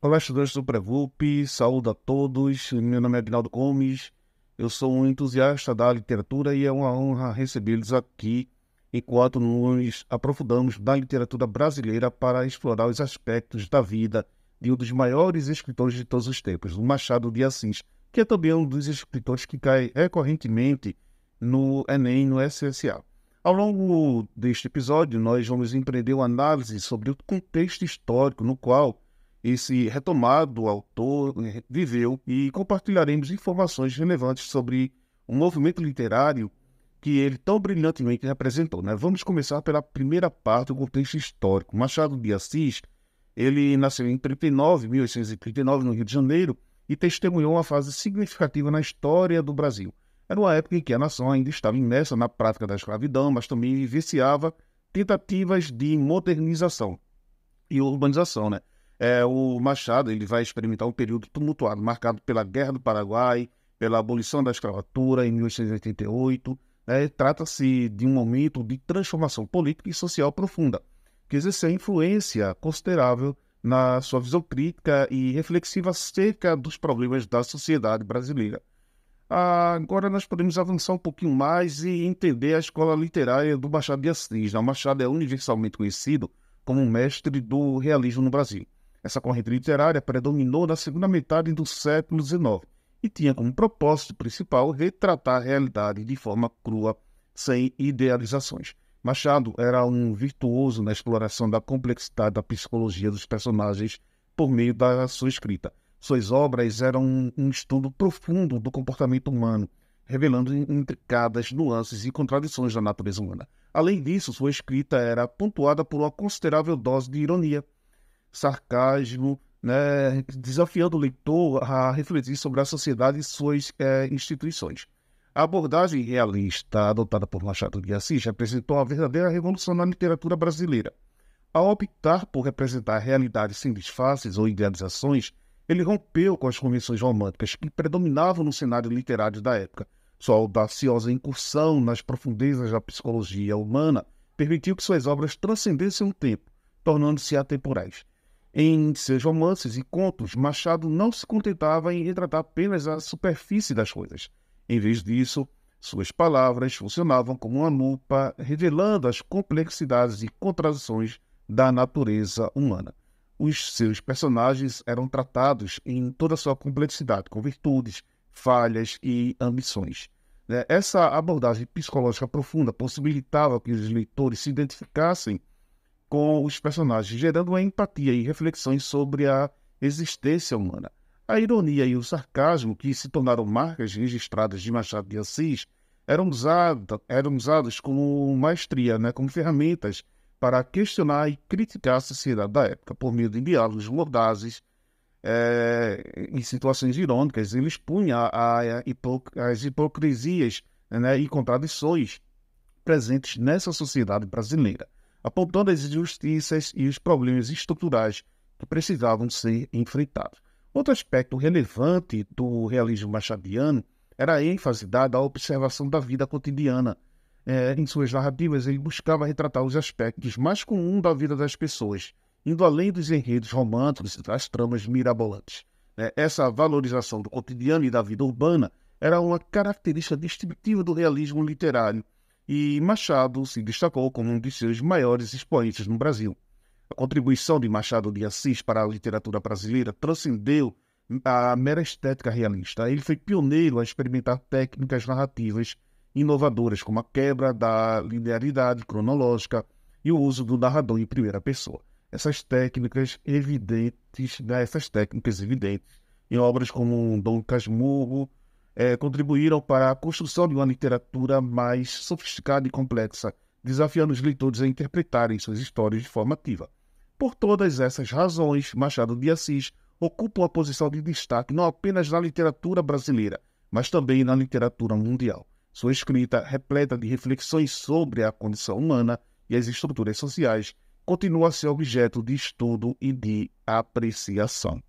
Olá, estudantes do Prevup, saúde a todos. Meu nome é Aguinaldo Gomes, eu sou um entusiasta da literatura e é uma honra recebê-los aqui enquanto nos aprofundamos na literatura brasileira para explorar os aspectos da vida de um dos maiores escritores de todos os tempos, o Machado de Assis, que é também um dos escritores que cai recorrentemente no Enem, no SSA. Ao longo deste episódio, nós vamos empreender uma análise sobre o contexto histórico no qual esse retomado autor viveu e compartilharemos informações relevantes sobre o movimento literário que ele tão brilhantemente representou. Né? Vamos começar pela primeira parte do contexto histórico. Machado de Assis, ele nasceu em 39, 1839, no Rio de Janeiro, e testemunhou uma fase significativa na história do Brasil. Era uma época em que a nação ainda estava imersa na prática da escravidão, mas também vivenciava tentativas de modernização e urbanização. Né? É, o Machado ele vai experimentar um período tumultuado, marcado pela Guerra do Paraguai, pela abolição da escravatura em 1888, né, Trata-se de um momento de transformação política e social profunda, que exerceu influência considerável na sua visão crítica e reflexiva acerca dos problemas da sociedade brasileira. Agora nós podemos avançar um pouquinho mais e entender a escola literária do Machado de Assis. O Machado é universalmente conhecido como mestre do realismo no Brasil. Essa corrente literária predominou na segunda metade do século XIX e tinha como propósito principal retratar a realidade de forma crua, sem idealizações. Machado era um virtuoso na exploração da complexidade da psicologia dos personagens por meio da sua escrita. Suas obras eram um estudo profundo do comportamento humano, revelando intricadas nuances e contradições da natureza humana. Além disso, sua escrita era pontuada por uma considerável dose de ironia, sarcasmo né, desafiando o leitor a refletir sobre a sociedade e suas é, instituições. A abordagem realista adotada por Machado de Assis representou uma verdadeira revolução na literatura brasileira. Ao optar por representar realidades sem disfarces ou idealizações, ele rompeu com as convenções românticas que predominavam no cenário literário da época. Sua audaciosa incursão nas profundezas da psicologia humana permitiu que suas obras transcendessem o tempo, tornando-se atemporais. Em seus romances e contos, Machado não se contentava em retratar apenas a superfície das coisas. Em vez disso, suas palavras funcionavam como uma lupa, revelando as complexidades e contradições da natureza humana. Os seus personagens eram tratados em toda a sua complexidade, com virtudes, falhas e ambições. Né, essa abordagem psicológica profunda possibilitava que os leitores se identificassem com os personagens, gerando uma empatia e reflexões sobre a existência humana. A ironia e o sarcasmo, que se tornaram marcas registradas de Machado de Assis, eram, usado, eram usados como maestria, né, como ferramentas para questionar e criticar a sociedade da época, por meio de diálogos mordazes, é, em situações irônicas. Ele expunha a, a, as hipocrisias né, e contradições presentes nessa sociedade brasileira apontando as injustiças e os problemas estruturais que precisavam ser enfrentados. Outro aspecto relevante do realismo machadiano era a ênfase dada à observação da vida cotidiana. É, em suas narrativas, ele buscava retratar os aspectos mais comuns da vida das pessoas, indo além dos enredos românticos e das tramas mirabolantes. É, essa valorização do cotidiano e da vida urbana era uma característica distintiva do realismo literário, e Machado se destacou como um de seus maiores expoentes no Brasil. A contribuição de Machado de Assis para a literatura brasileira transcendeu a mera estética realista. Ele foi pioneiro a experimentar técnicas narrativas inovadoras, como a quebra da linearidade cronológica e o uso do narrador em primeira pessoa. Essas técnicas evidentes, né, essas técnicas evidentes em obras como Dom Casmurro, é, contribuíram para a construção de uma literatura mais sofisticada e complexa, desafiando os leitores a interpretarem suas histórias de forma ativa. Por todas essas razões, Machado de Assis ocupa uma posição de destaque não apenas na literatura brasileira, mas também na literatura mundial. Sua escrita, repleta de reflexões sobre a condição humana e as estruturas sociais, continua a ser objeto de estudo e de apreciação.